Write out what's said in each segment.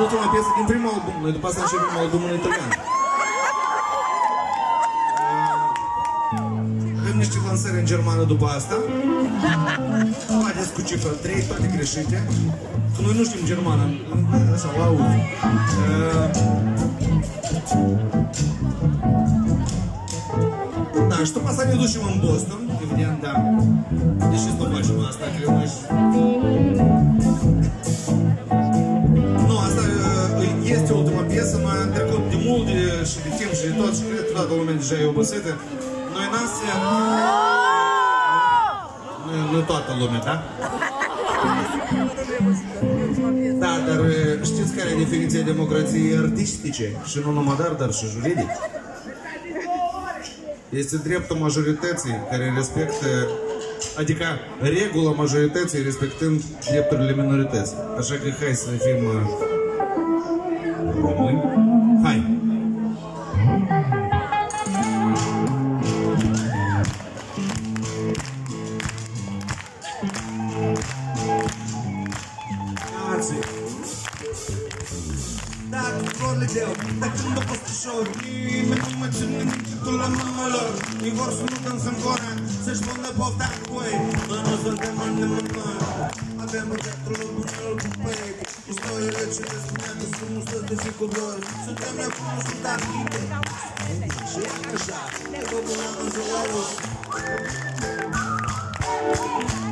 Ultima piesă din primul album. Noi după asta începem albumul în italian. Avem niște lansări în germană după asta. Toate cu cifra 3, toate greșite. Că noi nu știm germană, așa, la auz. Da, și după asta ne ducem în Boston, evident, da. Deși să facem asta, că noi Nu, cred că toată lumea deja e obosită. Noi n-astea... Nu, nu toată lumea, da? Da, dar uh, știți care e definiția democrației artistice? Și nu numai dar, dar și juridic. Este dreptul majorității care respectă, adică regula majorității respectând drepturile minorității. Așa că hai să fim uh, români. Dacă florile de au, dacă nu dă păstișor Nimeni nu mă ține niciodată la mamelor Ei vor să nu dansă în gora Să-și pundă pofta cu voi. Noi nu suntem în nimănări Avem băgatul bunelor cu pei Istoriile ce le spunea că sunt mustăți de fi cu dor. Suntem necunoscut dar bine Și e așa, e băbuna în ziua În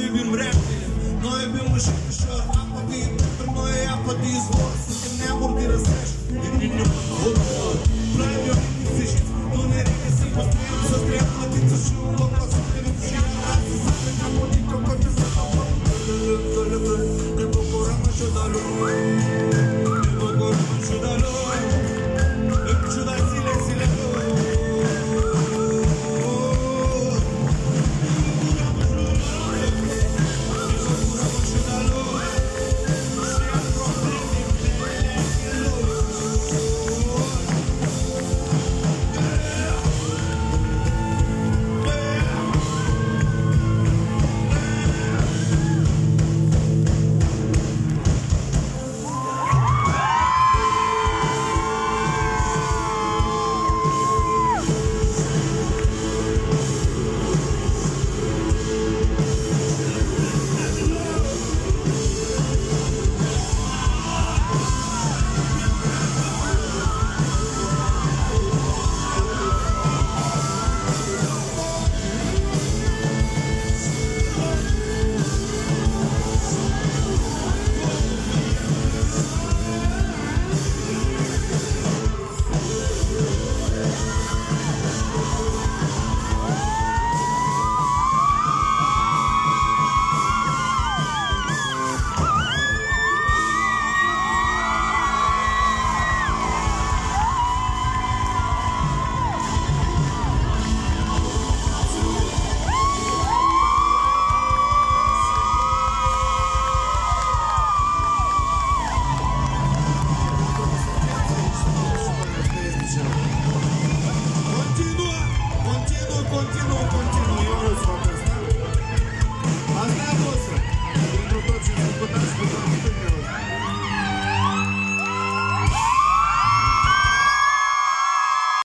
Noi bim rapi, noi bim mușii ușor Apa bim pentru noi, apa dizbor you.